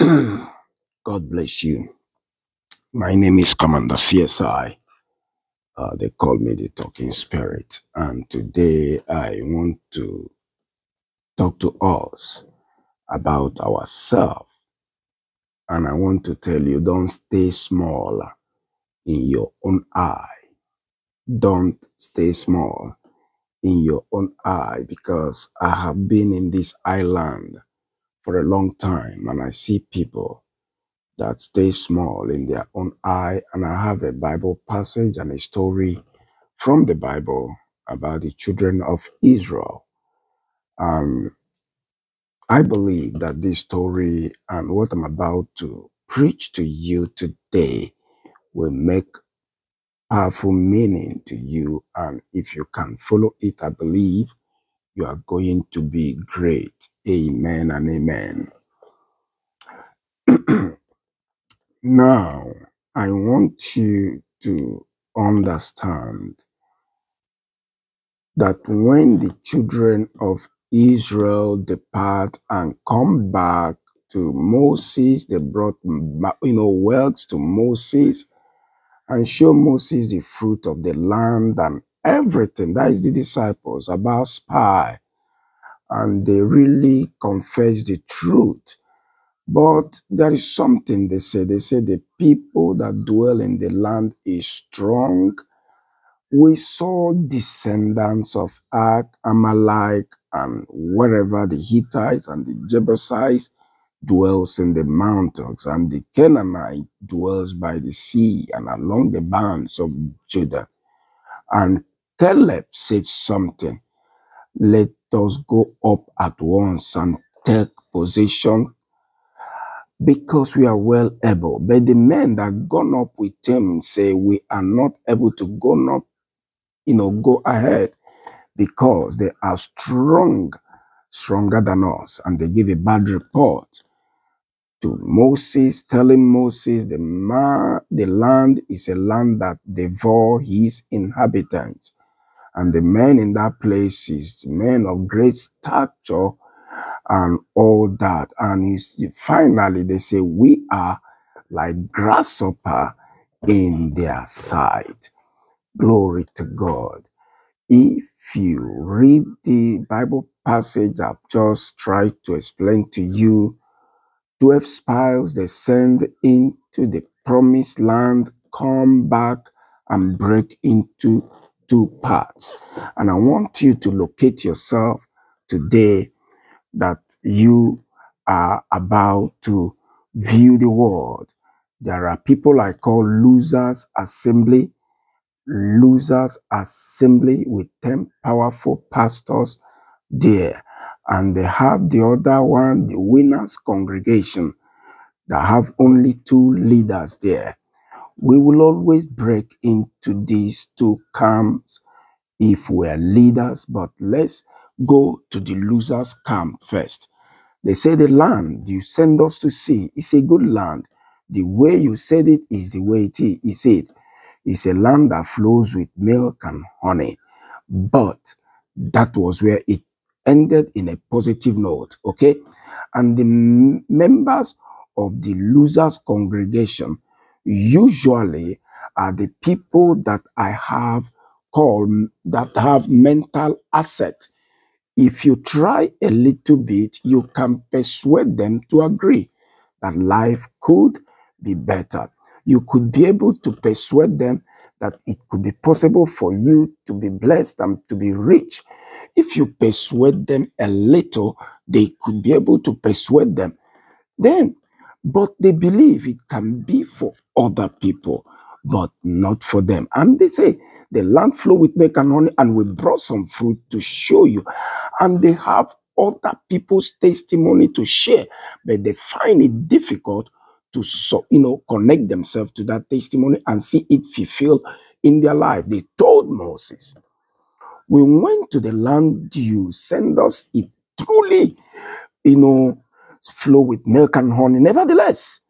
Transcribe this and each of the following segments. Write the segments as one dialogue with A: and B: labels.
A: God bless you. My name is Commander CSI. Uh, they call me the Talking Spirit. And today I want to talk to us about ourselves. And I want to tell you don't stay small in your own eye. Don't stay small in your own eye because I have been in this island for a long time and I see people that stay small in their own eye. And I have a Bible passage and a story from the Bible about the children of Israel. Um, I believe that this story and what I'm about to preach to you today will make powerful meaning to you. And if you can follow it, I believe you are going to be great. Amen and amen. now, I want you to understand that when the children of Israel depart and come back to Moses, they brought you know wealth to Moses and show Moses the fruit of the land and everything. That is the disciples about spy. And they really confess the truth. But there is something they say. They say the people that dwell in the land is strong. We saw descendants of Ak, Amalek, and wherever the Hittites and the Jebusites dwells in the mountains, and the Canaanite dwells by the sea and along the bands of Judah. And Caleb said something, let us go up at once and take possession because we are well able. But the men that gone up with him say, we are not able to go up, you know, go ahead because they are strong, stronger than us. And they give a bad report to Moses, telling Moses the, ma- the land is a land that devour his inhabitants. And the men in that place is men of great stature and all that. And see, finally they say, we are like grasshopper in their sight. Glory to God. If you read the Bible passage I've just tried to explain to you, 12 spies they send into the promised land come back and break into two parts. And I want you to locate yourself today that you are about to view the world. There are people I call losers assembly, losers assembly with 10 powerful pastors there. And they have the other one, the winners congregation, that have only two leaders there. We will always break into these two camps if we're leaders, but let's go to the losers camp first. They say the land you send us to see is a good land. The way you said it is the way it is. Said, it's a land that flows with milk and honey. But that was where it ended in a positive note, okay? And the members of the losers congregation usually are the people that I have called that have mental asset. If you try a little bit, you can persuade them to agree that life could be better. You could be able to persuade them that it could be possible for you to be blessed and to be rich. If you persuade them a little, they could be able to persuade them. Then, but they believe it can be for other people, but not for them. And they say, the land flow with milk and honey, and we brought some fruit to show you. And they have other people's testimony to share, but they find it difficult to so you know connect themselves to that testimony and see it fulfilled in their life. They told Moses, We went to the land you send us, it truly, you know, flow with milk and honey. Nevertheless,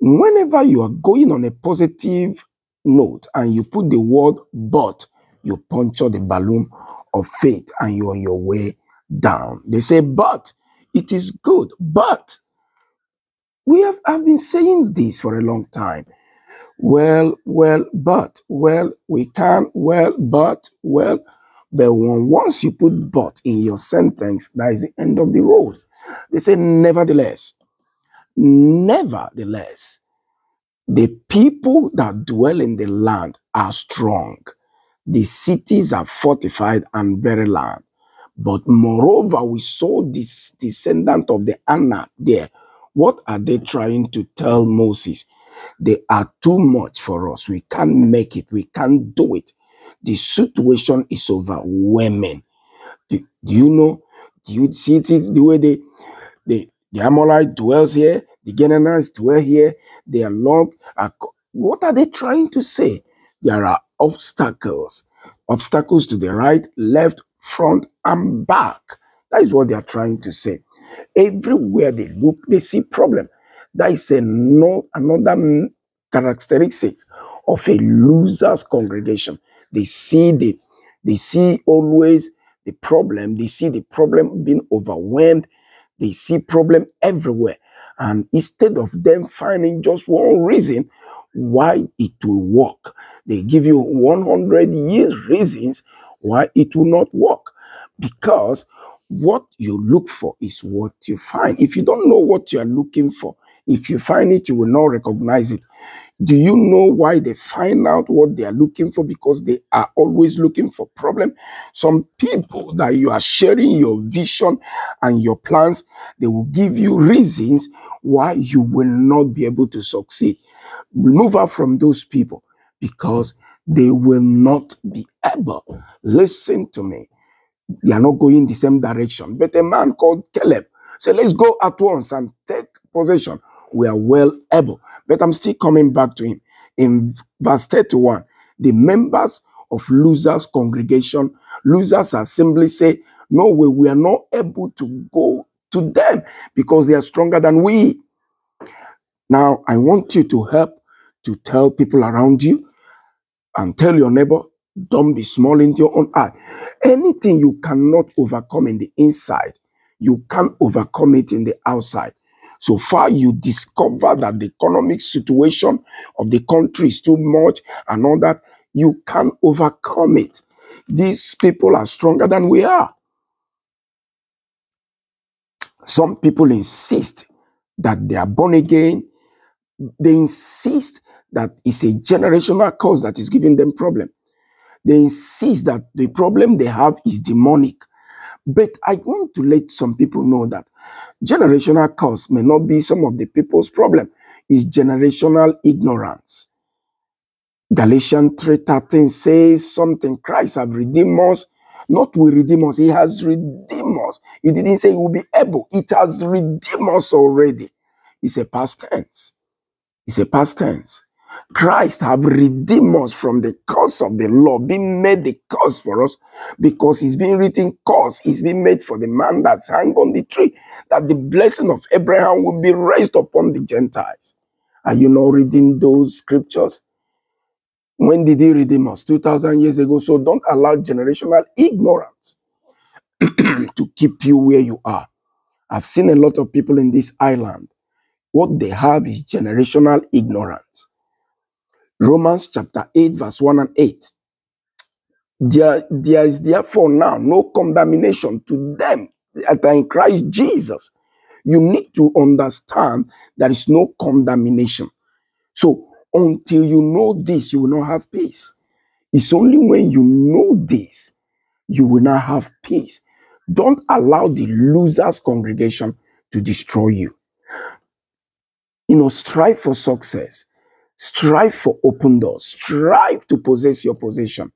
A: whenever you are going on a positive note and you put the word but, you puncture the balloon of faith and you're on your way down. They say, but it is good, but We have I've been saying this for a long time. Well, well, but, well, we can, well, but, well, but once you put but in your sentence, that is the end of the road. They say, nevertheless, nevertheless, the people that dwell in the land are strong. The cities are fortified and very large. But moreover, we saw this descendant of the Anak there. What are they trying to tell Moses? They are too much for us. We can't make it. We can't do it. The situation is overwhelming. Do, do you know? Do you see it the way they, the the Amorite dwells here, the Canaanites dwell here, they are long. What are they trying to say? There are obstacles, obstacles to the right, left, front, and back. That is what they are trying to say. Everywhere they look, they see problem. That is no, another characteristic of a loser's congregation. They see the they see always the problem. They see the problem being overwhelmed. They see problem everywhere. And instead of them finding just one reason why it will work, they give you 100 years reasons why it will not work. Because what you look for is what you find. If you don't know what you are looking for, if you find it, you will not recognize it. Do you know why they find out what they are looking for? Because they are always looking for problem. Some people that you are sharing your vision and your plans, they will give you reasons why you will not be able to succeed. Move out from those people because they will not be able. Listen to me. They are not going the same direction. But a man called Caleb said, let's go at once and take possession we are well able. But I'm still coming back to him. In verse 31, the members of losers congregation, losers assembly say, no way, we are not able to go to them because they are stronger than we. Now, I want you to help to tell people around you and tell your neighbor, don't be small in your own eye. Anything you cannot overcome in the inside, you can overcome it in the outside. So far, you discover that the economic situation of the country is too much and all that, you can overcome it. These people are stronger than we are. Some people insist that they are born again. They insist that it's a generational cause that is giving them problem. They insist that the problem they have is demonic. But I want to let some people know that generational curse may not be some of the people's problem. It's generational ignorance. Galatians 3.13 says something. Christ have redeemed us. Not will redeem us. He has redeemed us. He didn't say he will be able. It has redeemed us already. It's a past tense. It's a past tense. Christ have redeemed us from the curse of the law, being made the curse for us because it's been written curse He's been made for the man that's hung on the tree, that the blessing of Abraham will be raised upon the Gentiles. Are you not reading those scriptures? When did he redeem us? 2,000 years ago. So don't allow generational ignorance to keep you where you are. I've seen a lot of people in this island. What they have is generational ignorance. Romans chapter 8, verse 1 and 8. There, there is therefore now no condemnation to them that are in Christ Jesus. You need to understand there is no condemnation. So until you know this, you will not have peace. It's only when you know this, you will not have peace. Don't allow the losers congregation to destroy you. You know, strive for success. Strive for open doors. Strive to possess your possession.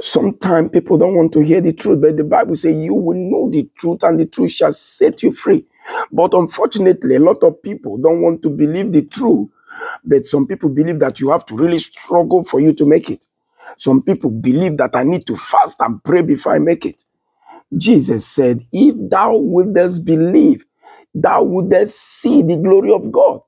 A: Sometimes people don't want to hear the truth, but the Bible says you will know the truth and the truth shall set you free. But unfortunately, a lot of people don't want to believe the truth. But some people believe that you have to really struggle for you to make it. Some people believe that I need to fast and pray before I make it. Jesus said, If thou wouldest believe, thou wouldest see the glory of God.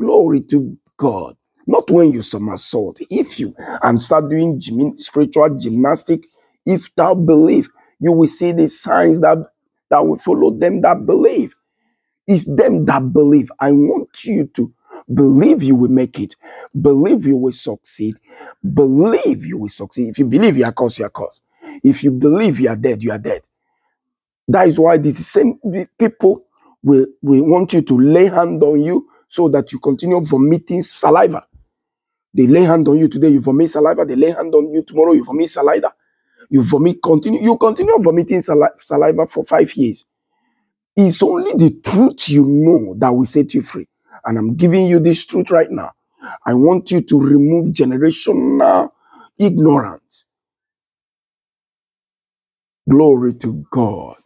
A: Glory to God. Not when you somersault. If you and start doing gym, spiritual gymnastic, if thou believe, you will see the signs that, that will follow them that believe. It's them that believe. I want you to believe you will make it, believe you will succeed, believe you will succeed. If you believe you are cursed, you are cursed. If you believe you are dead, you are dead. That is why these same people will, will want you to lay hand on you so that you continue vomiting saliva. They lay hand on you today, you vomit saliva. They lay hand on you tomorrow, you vomit saliva. You vomit, continue, you continue vomiting sali- saliva for five years. It's only the truth you know that will set you free. And I'm giving you this truth right now. I want you to remove generational ignorance. Glory to God.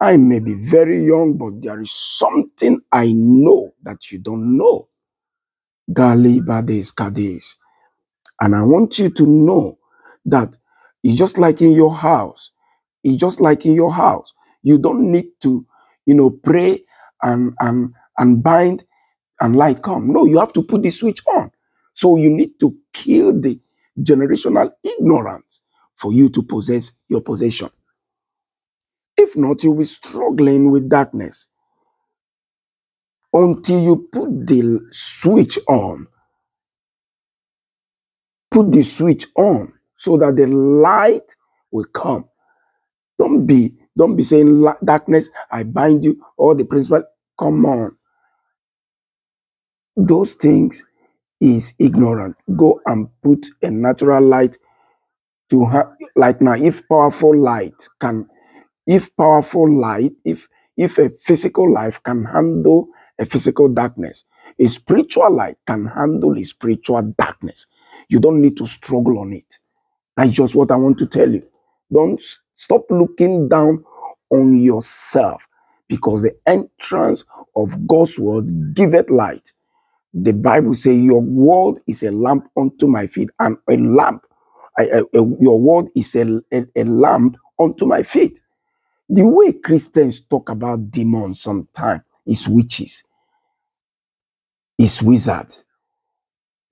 A: I may be very young, but there is something I know that you don't know. Galibades Kades. And I want you to know that it's just like in your house. It's just like in your house. You don't need to, you know, pray and and and bind and light come. No, you have to put the switch on. So you need to kill the generational ignorance for you to possess your possession. If not, you'll be struggling with darkness until you put the switch on. Put the switch on so that the light will come. Don't be don't be saying darkness, I bind you, or the principle. Come on. Those things is ignorant. Go and put a natural light to have like now if powerful light can if powerful light if if a physical life can handle a physical darkness a spiritual light can handle a spiritual darkness. You don't need to struggle on it. That's just what i want to tell you. Don't stop looking down on yourself because the entrance of god's word giveth light. The bible says your word is a lamp unto my feet and a lamp a- a- your word is a, a, a lamp unto my feet the way Christians talk about demons sometimes is witches, is wizards,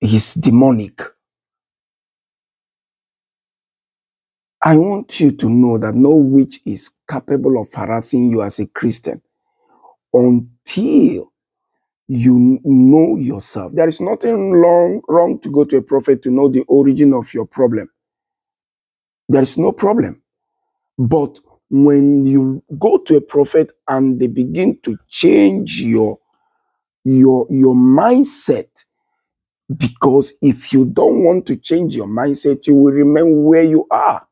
A: is demonic. I want you to know that no witch is capable of harassing you as a Christian until you know yourself. There is nothing wrong, wrong to go to a prophet to know the origin of your problem. There is no problem. But when you go to a prophet and they begin to change your your your mindset because if you don't want to change your mindset you will remain where you are.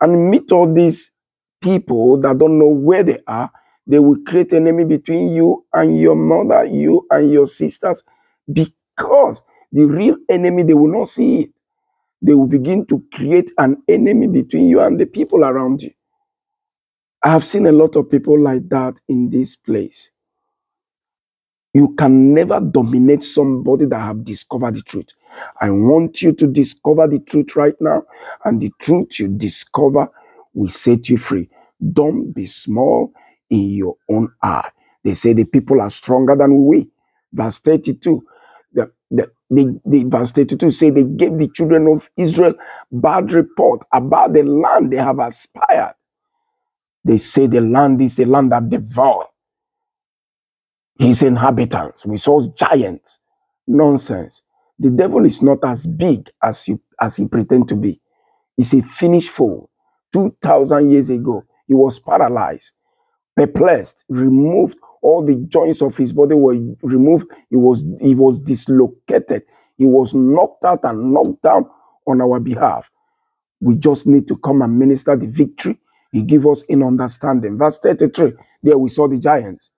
A: And meet all these people that don't know where they are they will create an enemy between you and your mother you and your sisters because the real enemy they will not see it. They will begin to create an enemy between you and the people around you i have seen a lot of people like that in this place You can never dominate somebody that have discovered the truth. I want you to discover the truth right now, and the truth you discover will set you free. Don't be small in your own eye. They say the people are stronger than we. Verse 32. The, the, the, the verse 32 say they gave the children of Israel bad report about the land they have aspired. They say the land is the land that devour his inhabitants. We saw giants. Nonsense. The devil is not as big as you as he pretend to be. He's a finished. Two thousand years ago, he was paralyzed, perplexed, removed. All the joints of his body were removed. He was he was dislocated. He was knocked out and knocked down on our behalf. We just need to come and minister the victory. He give us in understanding. Verse 33. There we saw the giants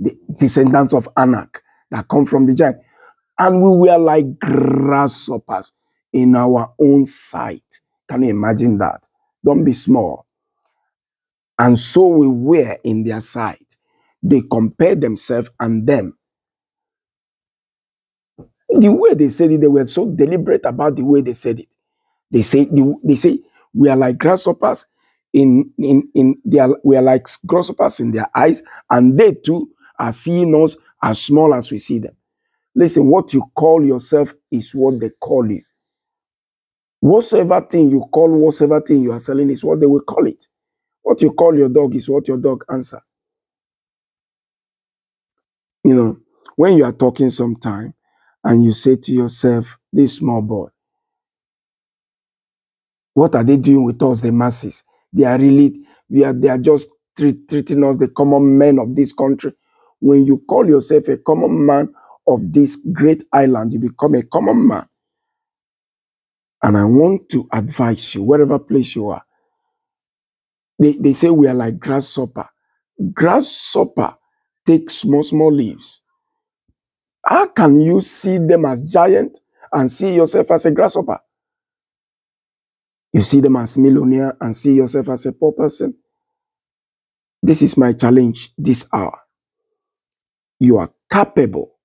A: the descendants of Anak that come from the giant. And we were like grasshoppers in our own sight. Can you imagine that? Don't be small. And so we were in their sight. They compared themselves and them. The way they said it, they were so deliberate about the way they said it. They say they say we are like grasshoppers in in in their we are like grasshoppers in their eyes, and they too are seeing us as small as we see them. Listen, what you call yourself is what they call you. Whatsoever thing you call whatsoever thing you are selling is what they will call it. What you call your dog is what your dog answer. You know, when you are talking sometime and you say to yourself, this small boy, what are they doing with us, the masses? They are really, we are, they are just treat, treating us, the common men of this country. When you call yourself a common man of this great island, you become a common man. And I want to advise you, wherever place you are. They, they say we are like grasshopper. Grasshopper takes small, small leaves. How can you see them as giant and see yourself as a grasshopper? You see them as millionaire and see yourself as a poor person. This is my challenge this hour. You are capable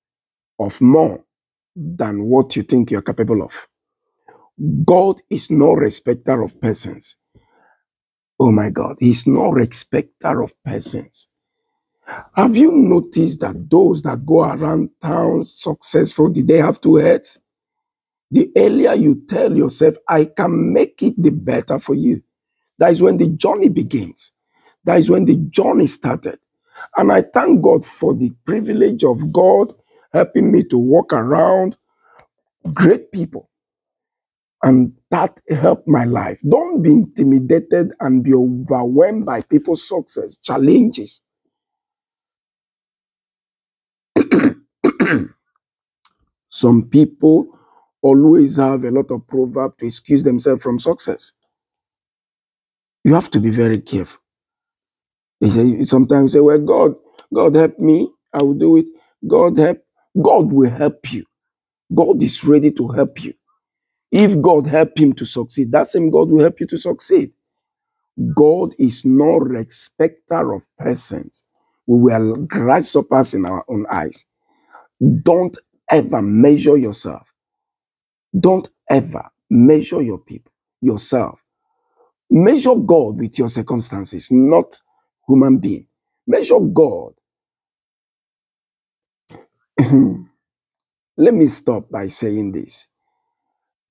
A: of more than what you think you are capable of. God is no respecter of persons. Oh my God, He's no respecter of persons. Have you noticed that those that go around town successful, did they have two heads? The earlier you tell yourself, I can make it, the better for you. That is when the journey begins. That is when the journey started. And I thank God for the privilege of God helping me to walk around great people. And that helped my life. Don't be intimidated and be overwhelmed by people's success, challenges. Some people always have a lot of proverb to excuse themselves from success. You have to be very careful. Say, sometimes say, well, God, God help me, I will do it. God help, God will help you. God is ready to help you. If God help him to succeed, that same God will help you to succeed. God is no respecter of persons. We were grasshoppers in our own eyes. Don't ever measure yourself. Don't ever measure your people, yourself. Measure God with your circumstances, not human being. Measure God. Let me stop by saying this.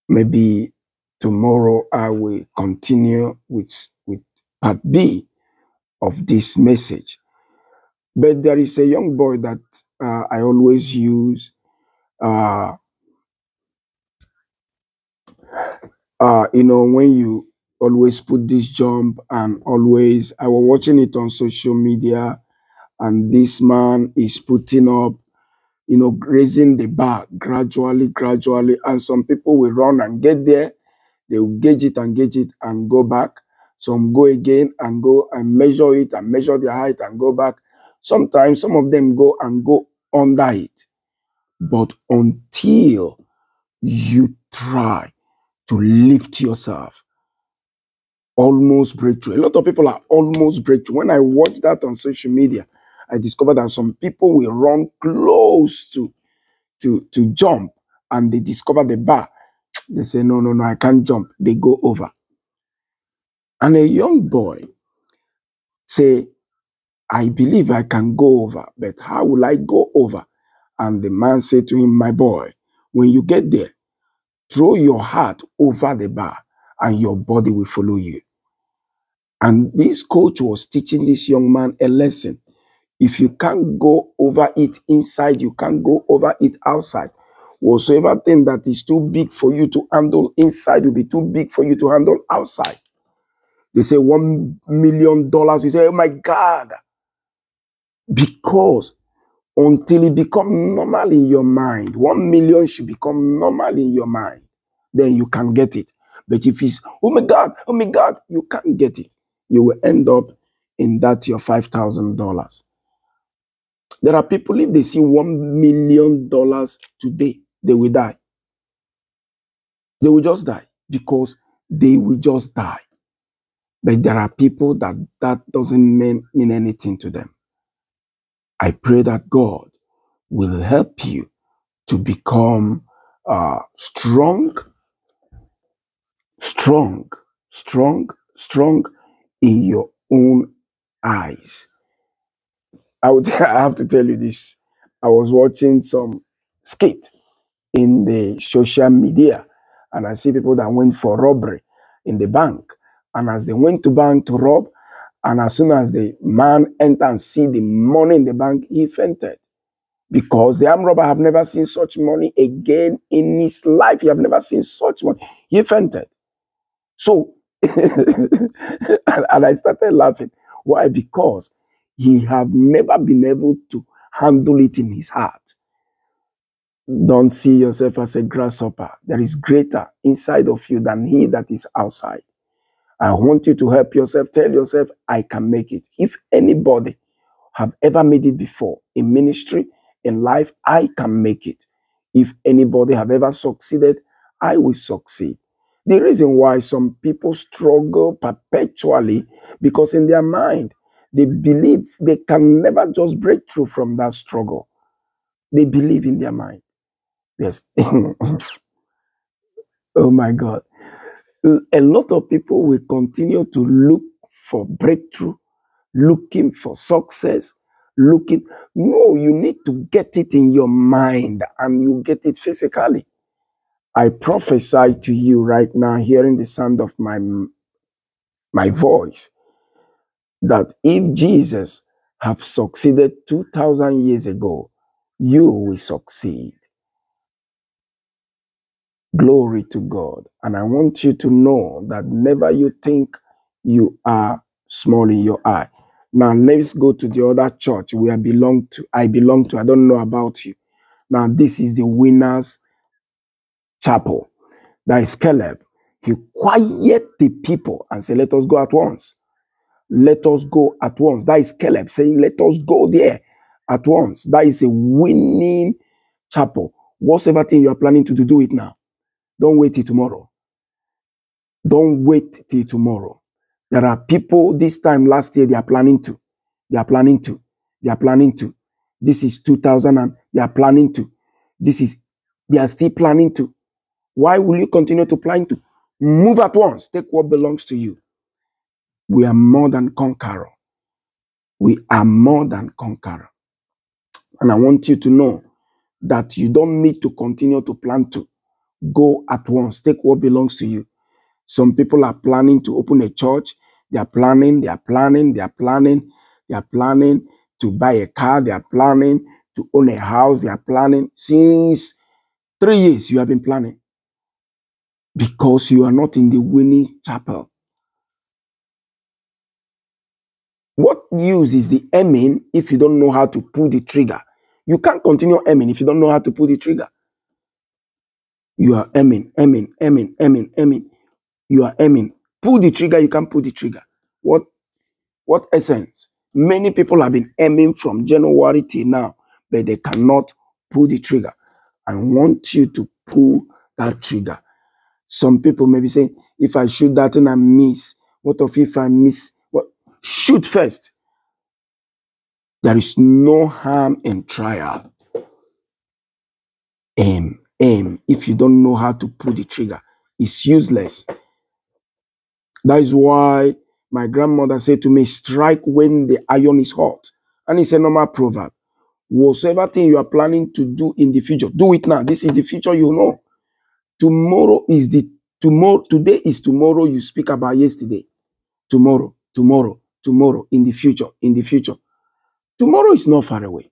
A: Maybe tomorrow I will continue with, with part B of this message. But there is a young boy that uh, I always use. Uh, uh, you know, when you always put this jump and always, I was watching it on social media, and this man is putting up, you know, raising the bar gradually, gradually, and some people will run and get there. They will gauge it and gauge it and go back. Some go again and go and measure it and measure their height and go back. Sometimes some of them go and go under it. But until you try to lift yourself, almost breakthrough. A lot of people are almost breakthrough. When I watch that on social media, I discovered that some people will run close to to to jump and they discover the bar. They say, No, no, no, I can't jump. They go over. And a young boy say, I believe I can go over, but how will I go over? And the man said to him, My boy, when you get there, throw your heart over the bar and your body will follow you. And this coach was teaching this young man a lesson. If you can't go over it inside, you can't go over it outside. Whatsoever thing that is too big for you to handle inside will be too big for you to handle outside. They say one million dollars. You say, oh my God. Because until it become normal in your mind, one million should become normal in your mind. Then you can get it. But if it's, oh my God, oh my God, you can't get it. You will end up in that your $5,000. There are people, if they see one million dollars today, they will die. They will just die because they will just die. But there are people that that doesn't mean, mean anything to them. I pray that God will help you to become uh, strong, strong, strong, strong in your own eyes. I would I have to tell you this. I was watching some skit in the social media and I see people that went for robbery in the bank. And as they went to bank to rob, and as soon as the man entered and see the money in the bank, he fainted. because the arm robber have never seen such money again in his life. He have never seen such money. He fainted. So, and, and I started laughing. Why? Because he have never been able to handle it in his heart. Don't see yourself as a grasshopper. There is greater inside of you than he that is outside. I want you to help yourself. Tell yourself, I can make it. If anybody have ever made it before in ministry, in life, I can make it. If anybody have ever succeeded, I will succeed. The reason why some people struggle perpetually because in their mind they believe they can never just break through from that struggle. They believe in their mind. Yes. oh my God. A lot of people will continue to look for breakthrough, looking for success, looking. No, you need to get it in your mind and you get it physically. I prophesy to you right now, hearing the sound of my, my voice, that if Jesus have succeeded 2,000 years ago, you will succeed. Glory to God. And I want you to know that never you think you are small in your eye. Now let's go to the other church where I belong to. I belong to. I don't know about you. Now this is the winners chapel. That is Caleb. He quiet the people and say, let us go at once. Let us go at once. That is Caleb saying, let us go there at once. That is a winning chapel. Whatever thing you are planning to do, do it now. Don't wait till tomorrow. Don't wait till tomorrow. There are people this time last year, they are planning to. They are planning to. They are planning to. This is 2000 and they are planning to. This is, they are still planning to. Why will you continue to plan to? Move at once. Take what belongs to you. We are more than conqueror. We are more than conqueror. And I want you to know that you don't need to continue to plan to. Go at once. Take what belongs to you. Some people are planning to open a church. They are planning, they are planning, they are planning, they are planning to buy a car. They are planning to own a house. They are planning. Since three years, you have been planning because you are not in the winning chapel. What use is the aiming if you don't know how to pull the trigger? You can't continue aiming if you don't know how to pull the trigger. You are aiming, aiming, aiming, aiming, aiming. You are aiming. Pull the trigger, you can't pull the trigger. What what essence? Many people have been aiming from January till now, but they cannot pull the trigger. I want you to pull that trigger. Some people may be saying, if I shoot that and I miss, what of if I miss? What? Shoot first. There is no harm in trial. Aim, aim. If you don't know how to pull the trigger, it's useless. That is why my grandmother said to me, strike when the iron is hot. And it's a normal proverb. Whatsoever thing you are planning to do in the future, do it now. This is the future you know. Tomorrow is the tomorrow. Today is tomorrow. You speak about yesterday. Tomorrow, tomorrow, tomorrow, in the future, in the future. Tomorrow is not far away.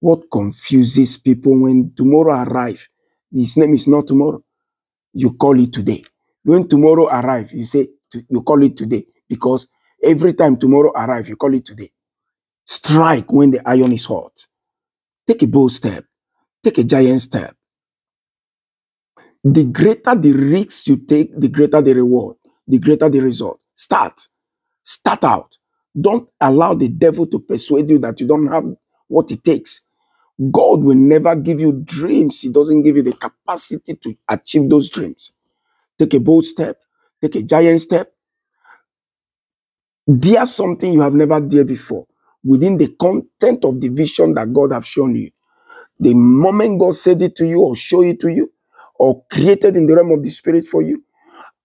A: What confuses people when tomorrow arrive? His name is not tomorrow. You call it today. When tomorrow arrive, you say you call it today because every time tomorrow arrive, you call it today. Strike when the iron is hot. Take a bold step. Take a giant step the greater the risks you take, the greater the reward, the greater the result. Start. Start out. Don't allow the devil to persuade you that you don't have what it takes. God will never give you dreams. He doesn't give you the capacity to achieve those dreams. Take a bold step, take a giant step. Dare something you have never dared before within the content of the vision that God have shown you. The moment God said it to you or show it to you, or created in the realm of the spirit for you,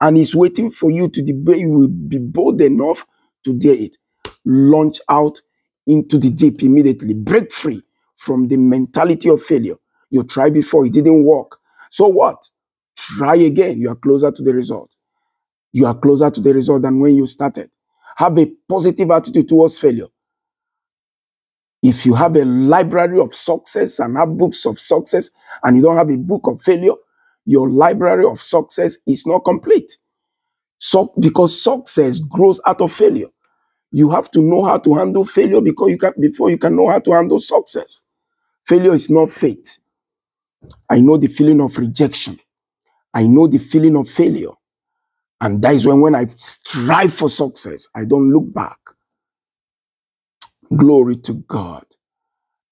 A: and is waiting for you to debate. You will be bold enough to dare it. Launch out into the deep immediately. Break free from the mentality of failure. You tried before, it didn't work. So what? Try again. You are closer to the result. You are closer to the result than when you started. Have a positive attitude towards failure. If you have a library of success and have books of success and you don't have a book of failure, your library of success is not complete. So, because success grows out of failure. You have to know how to handle failure because you can before you can know how to handle success. Failure is not fate. I know the feeling of rejection. I know the feeling of failure. And that is when, when I strive for success, I don't look back. Glory to God.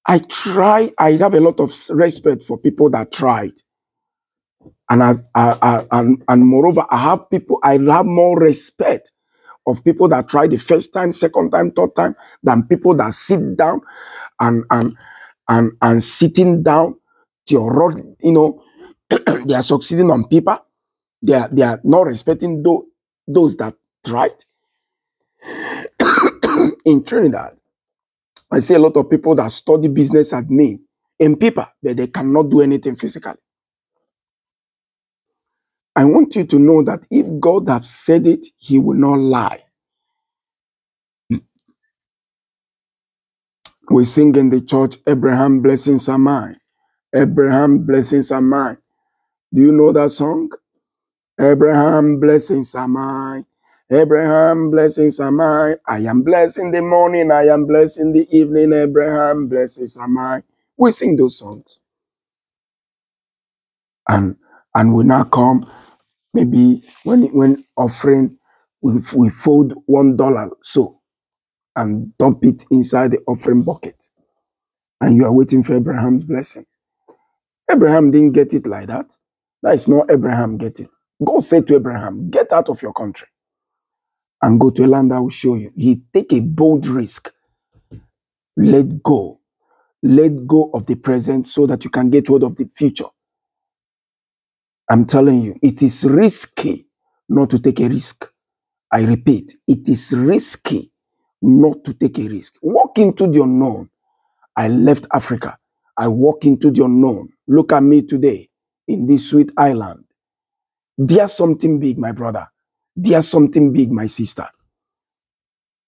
A: I try, I have a lot of respect for people that tried. And I, I, I and, and moreover, I have people, I have more respect of people that try the first time, second time, third time, than people that sit down and and and and sitting down to you know, they are succeeding on paper. They are they are not respecting those those that tried. In Trinidad, I see a lot of people that study business at me in paper, but they cannot do anything physically. I want you to know that if God has said it, he will not lie. We sing in the church, Abraham blessings are mine. Abraham blessings are mine. Do you know that song? Abraham blessings are mine. Abraham blessings are mine. I am blessed in the morning. I am blessed in the evening. Abraham blessings are mine. We sing those songs. And and we now come maybe when when offering we, we fold one dollar so and dump it inside the offering bucket. And you are waiting for abraham's blessing. Abraham didn't get it like that. That is not abraham get it god said to abraham get out of your country and go to a land i will show you. He take a bold risk. Let go. Let go of the present so that you can get hold of the future. I'm telling you, it is risky not to take a risk. I repeat, it is risky not to take a risk. Walk into the unknown. I left Africa. I walk into the unknown. Look at me today in this sweet island. There's something big, my brother. There's something big, my sister.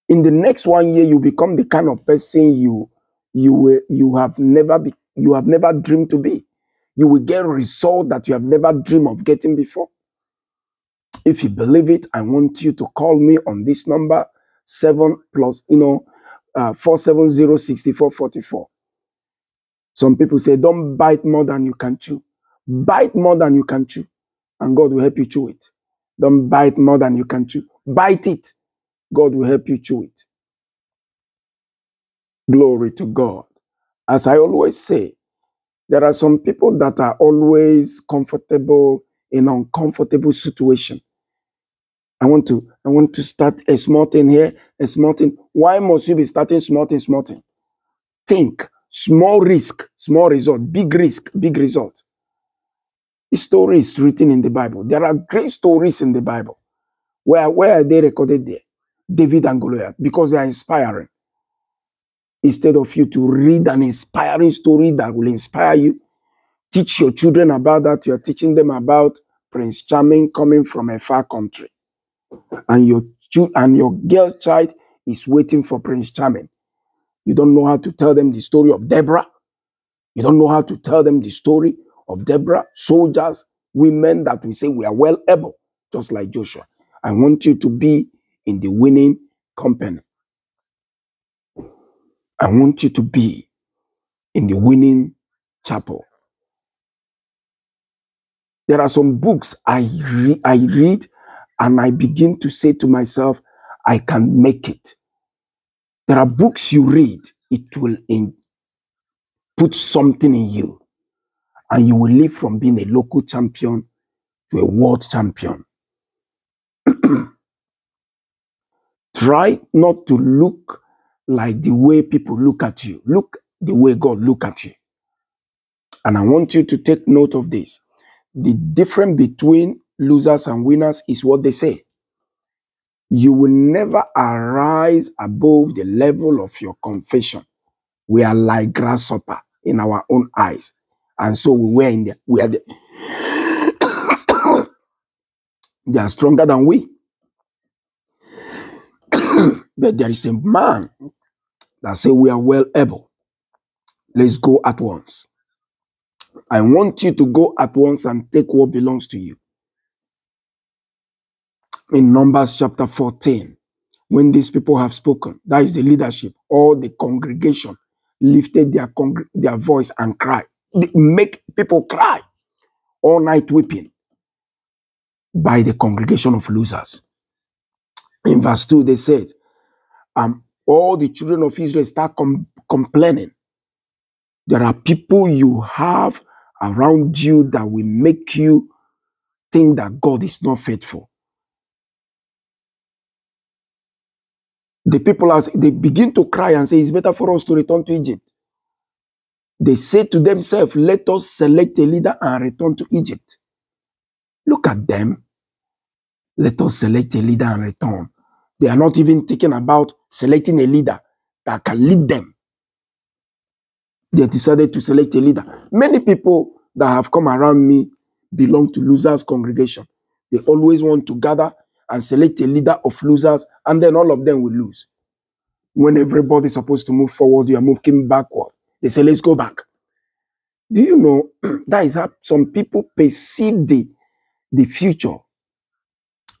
A: In the next one year, you become the kind of person you you you have never be, you have never dreamed to be you will get result that you have never dreamed of getting before. If you believe it, I want you to call me on this number, seven plus, you know, uh, 470 Some people say, don't bite more than you can chew. Bite more than you can chew, and God will help you chew it. Don't bite more than you can chew. Bite it. God will help you chew it. Glory to God. As I always say, there are some people that are always comfortable in uncomfortable situation. I want to I want to start a small thing here, a small thing. Why must you be starting small thing, small thing? Think small risk, small result, big risk, big result. This story is written in the Bible. There are great stories in the Bible. Where, where are they recorded there? David and Goliath, because they are inspiring instead of you to read an inspiring story that will inspire you. Teach your children about that. You're teaching them about Prince Charming coming from a far country. And your and your girl child is waiting for Prince Charming. You don't know how to tell them the story of Deborah. You don't know how to tell them the story of Deborah, soldiers, women that we say we are well able, just like Joshua. I want you to be in the winning company. I want you to be in the winning chapel. There are some books I, re- I read and I begin to say to myself, I can make it. There are books you read, it will in, put something in you, and you will live from being a local champion to a world champion. Try not to look like the way people look at you. Look the way God look at you. And I want you to take note of this. The difference between losers and winners is what they say. You will never arise above the level of your confession. We are like grasshopper in our own eyes. And so we were in the, we are the, they are stronger than we. but there is a man that say we are well able. Let's go at once. I want you to go at once and take what belongs to you. In Numbers chapter 14, when these people have spoken, that is the leadership, all the congregation lifted their, congr- their voice and cried. They make people cry all night weeping by the congregation of losers. In verse 2, they said, um, all the children of Israel start com- complaining. There are people you have around you that will make you think that God is not faithful. The people as they begin to cry and say, It's better for us to return to Egypt. They say to themselves, Let us select a leader and return to Egypt. Look at them. Let us select a leader and return. They are not even thinking about selecting a leader that can lead them. They decided to select a leader. Many people that have come around me belong to losers congregation. They always want to gather and select a leader of losers, and then all of them will lose. When everybody's supposed to move forward, you are moving backward. They say, let's go back. Do you know that is how some people perceive the, the future?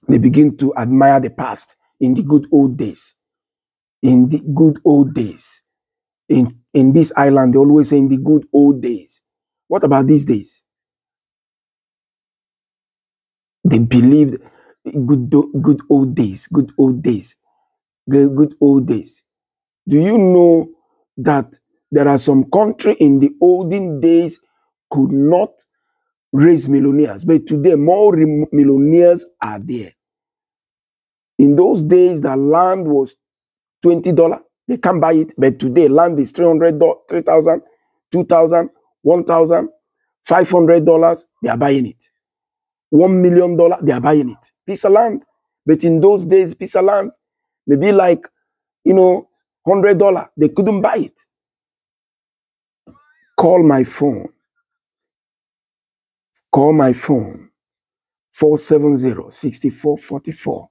A: They begin to admire the past in the good old days. In the good old days. In, in this island, they always say in the good old days. What about these days? They believed good, good old days, good old days, good, good old days. Do you know that there are some country in the olden days could not raise millionaires, but today more re- millionaires are there. In those days, the land was twenty dollar. They can't buy it, but today land is three hundred, three thousand, two thousand, one thousand, five hundred dollars. They are buying it. One million dollar. They are buying it. Piece of land. But in those days, piece of land maybe like you know hundred dollar. They couldn't buy it. Call my phone. Call my phone. 470-6444.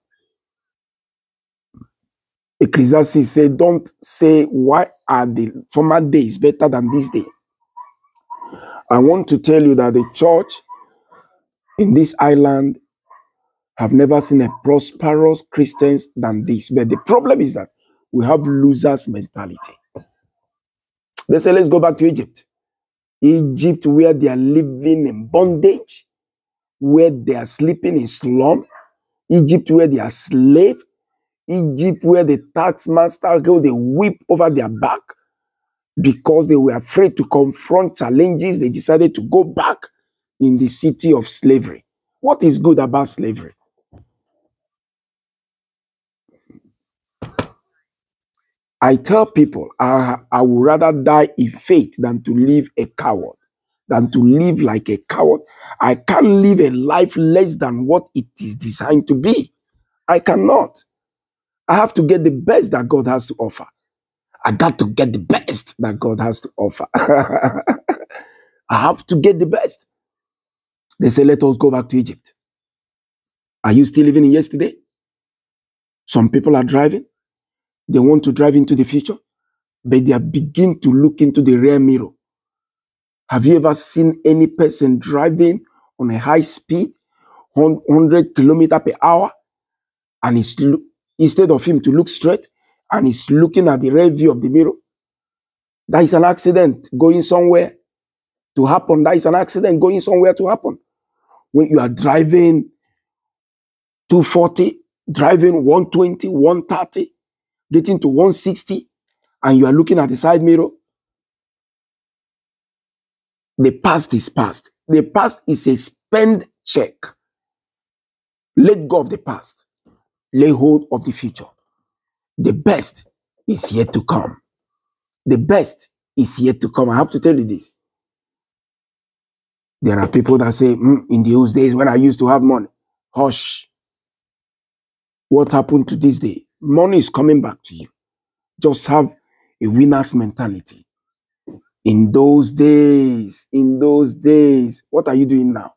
A: Ecclesiastes said, don't say why are the former days better than this day. I want to tell you that the church in this island have never seen a prosperous Christians than this. But the problem is that we have losers mentality. They say, let's go back to Egypt. Egypt, where they are living in bondage, where they are sleeping in slum. Egypt, where they are slave. Egypt, where the tax master go, they whip over their back because they were afraid to confront challenges. They decided to go back in the city of slavery. What is good about slavery? I tell people I, I would rather die in faith than to live a coward, than to live like a coward. I can't live a life less than what it is designed to be. I cannot. I have to get the best that God has to offer. I got to get the best that God has to offer. I have to get the best. They say, let us go back to Egypt. Are you still living in yesterday? Some people are driving. They want to drive into the future, but they are begin to look into the rear mirror. Have you ever seen any person driving on a high speed, 100 kilometer per hour, and he's instead of him to look straight, and he's looking at the rear view of the mirror? That is an accident going somewhere to happen. That is an accident going somewhere to happen. When you are driving 240, driving 120, 130, getting to 160, and you are looking at the side mirror, the past is past. The past is a spend check. Let go of the past. Lay hold of the future. The best is yet to come. The best is yet to come. I have to tell you this. There are people that say, "Hmm, in those days when I used to have money, hush. What happened to this day? Money is coming back to you. Just have a winner's mentality. In those days, in those days, what are you doing now?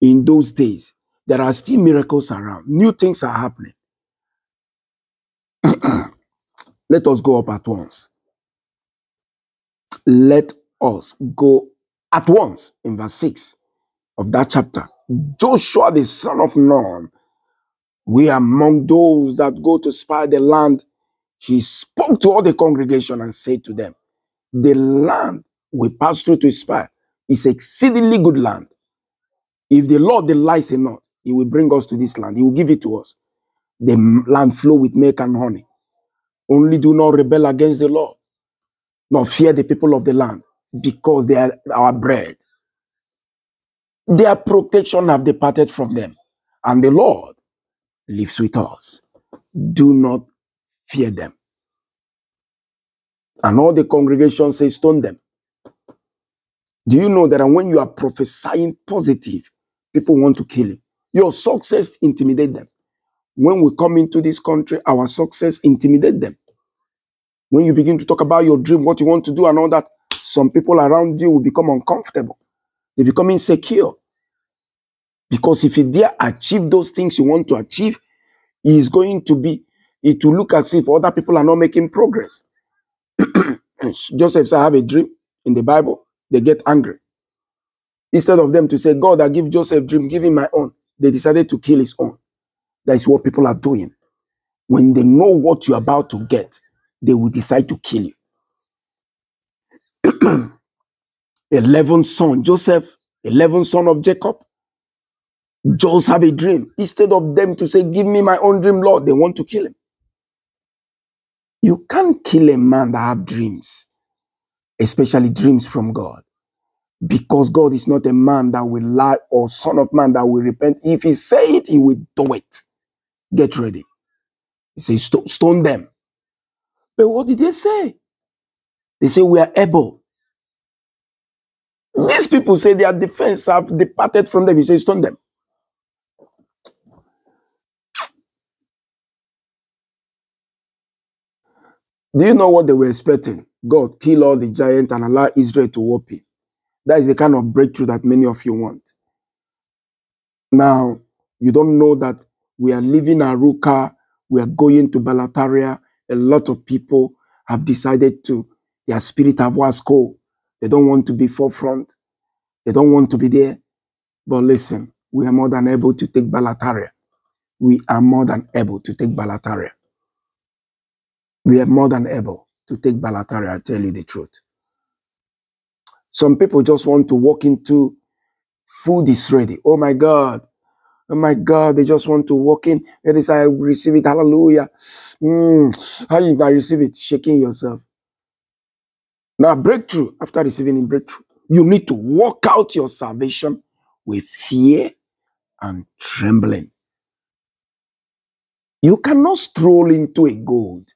A: In those days, there are still miracles around. New things are happening. Let us go up at once. let us go at once in verse 6 of that chapter. Joshua, the son of Nun, we are among those that go to spy the land. He spoke to all the congregation and said to them, The land we pass through to spy is exceedingly good land. If the Lord delights in us, He will bring us to this land. He will give it to us. The land flow with milk and honey. Only do not rebel against the Lord, nor fear the people of the land, because they are our bread. Their protection have departed from them, and the Lord lives with us. Do not fear them. And all the congregation say, stone them. Do you know that when you are prophesying positive, people want to kill you? Your success intimidate them. When we come into this country, our success intimidate them. When you begin to talk about your dream, what you want to do, and all that, some people around you will become uncomfortable. They become insecure. Because if you dare achieve those things you want to achieve, it is going to be, it will look as if other people are not making progress. Joseph said, I have a dream in the Bible. They get angry. Instead of them to say, God, I give Joseph dream, give him my own, they decided to kill his own. That is what people are doing. When they know what you're about to get, they will decide to kill you. 11 son, Joseph, 11 son of Jacob, just have a dream. Instead of them to say, Give me my own dream, Lord, they want to kill him. You can't kill a man that have dreams, especially dreams from God. Because God is not a man that will lie or son of man that will repent. If he say it, he will do it. Get ready. He says, stone them. But what did they say? They say, we are able. These people say their defense have departed from them. He says, stone them. Do you know what they were expecting? God kill all the giants and allow Israel to whoop him. That is the kind of breakthrough that many of you want. Now, you don't know that we are leaving Aruka, we are going to Balataria. A lot of people have decided to, their spirit have was cold. They don't want to be forefront. They don't want to be there. But listen, we are more than able to take Barataria. We are more than able to take Barataria. We are more than able to take Barataria, I tell you the truth. Some people just want to walk into food is ready. Oh my God. Oh my God, they just want to walk in. They say, I receive it. Hallelujah. Mm, how you I receive it? Shaking yourself. Now, breakthrough. After receiving a breakthrough, you need to walk out your salvation with fear and trembling. You cannot stroll into a gold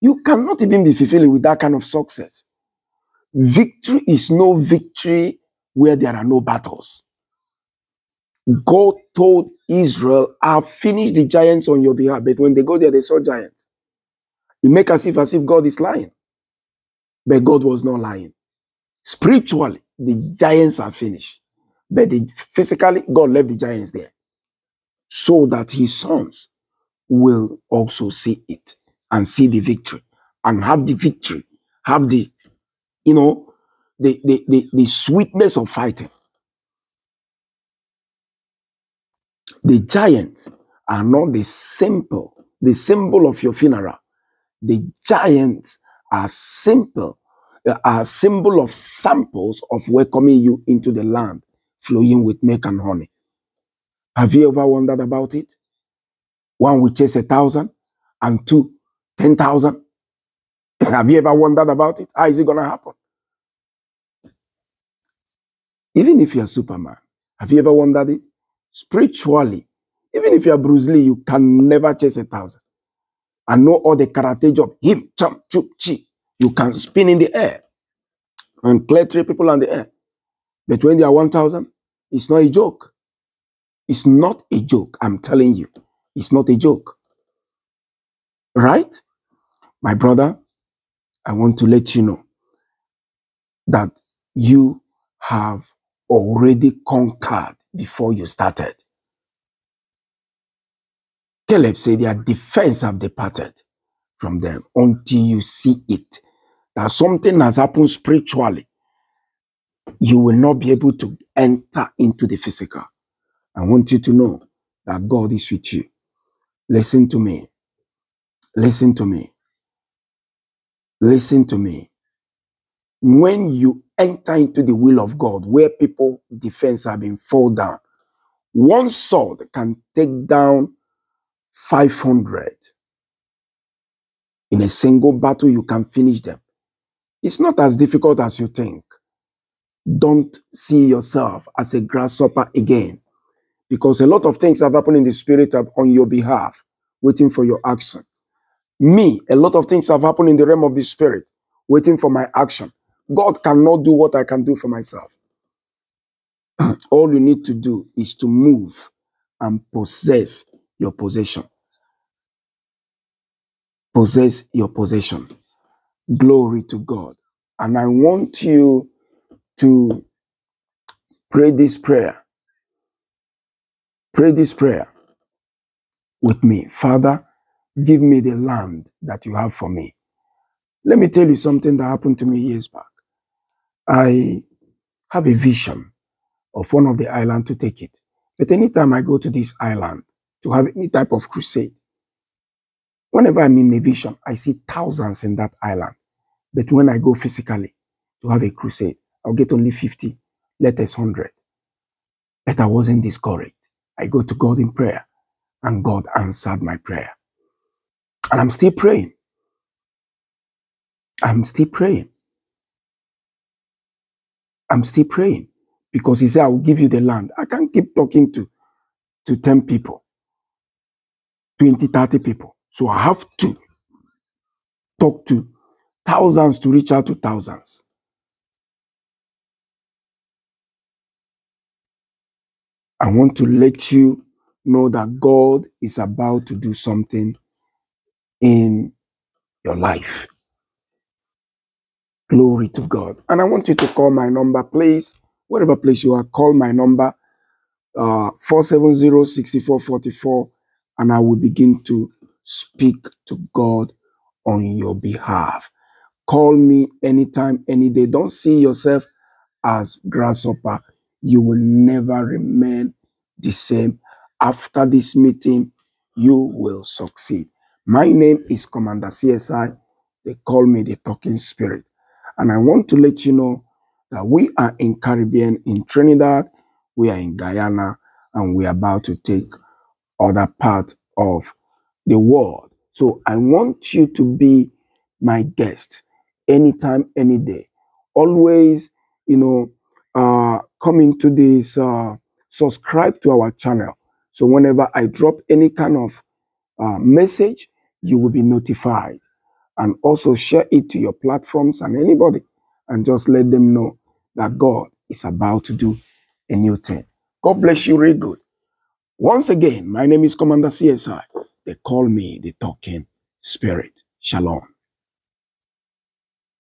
A: you cannot even be fulfilled with that kind of success. Victory is no victory where there are no battles. God told Israel, I've finished the giants on your behalf. But when they go there, they saw giants. You make as if as if God is lying. But God was not lying. Spiritually, the giants are finished. But the, physically, God left the giants there. So that his sons will also see it and see the victory and have the victory, have the, you know, the, the, the, the sweetness of fighting. The giants are not the simple, the symbol of your funeral. The giants are simple, are symbol of samples of welcoming you into the land flowing with milk and honey. Have you ever wondered about it? One will chase a thousand, and two, ten thousand. Have you ever wondered about it? How is it going to happen? Even if you're Superman, have you ever wondered it? Spiritually, even if you're Bruce Lee, you can never chase a thousand. And know all the karate job, him, chum, chup, chi. You can spin in the air and clear three people on the air. But when they are 1,000, it's not a joke. It's not a joke. I'm telling you, it's not a joke. Right? My brother, I want to let you know that you have already conquered before you started. Caleb said their defense have departed from them until you see it. that something has happened spiritually, you will not be able to enter into the physical. I want you to know that God is with you. Listen to me. Listen to me. Listen to me. When you enter into the will of God, where people defense have been fall down, one sword can take down 500. In a single battle, you can finish them. It's not as difficult as you think. Don't see yourself as a grasshopper again because a lot of things have happened in the spirit on your behalf, waiting for your action. Me, a lot of things have happened in the realm of the spirit, waiting for my action. God cannot do what I can do for myself. All you need to do is to move and possess your possession. Possess your possession. Glory to God. And I want you to pray this prayer. Pray this prayer with me. Father, give me the land that you have for me. Let me tell you something that happened to me years back. I have a vision of one of the island to take it. But anytime I go to this island to have any type of crusade, whenever I'm in a vision, I see thousands in that island. But when I go physically to have a crusade, I'll get only 50, let us 100. But I wasn't discouraged. I go to God in prayer, and God answered my prayer. And I'm still praying. I'm still praying. I'm still praying because he said, I will give you the land. I can't keep talking to, to 10 people, 20, 30 people. So I have to talk to thousands to reach out to thousands. I want to let you know that God is about to do something in your life. Glory to God. And I want you to call my number, please. Whatever place you are, call my number uh 470-6444 and I will begin to speak to God on your behalf. Call me anytime, any day. Don't see yourself as grasshopper. You will never remain the same. After this meeting, you will succeed. My name is Commander CSI. They call me the talking spirit. And I want to let you know that we are in Caribbean, in Trinidad, we are in Guyana, and we are about to take other part of the world. So I want you to be my guest anytime, any day. Always, you know, uh, come into this, uh, subscribe to our channel. So whenever I drop any kind of uh, message, you will be notified. And also share it to your platforms and anybody and just let them know that God is about to do a new thing. God bless you really good. Once again, my name is Commander CSI. They call me the Talking Spirit. Shalom.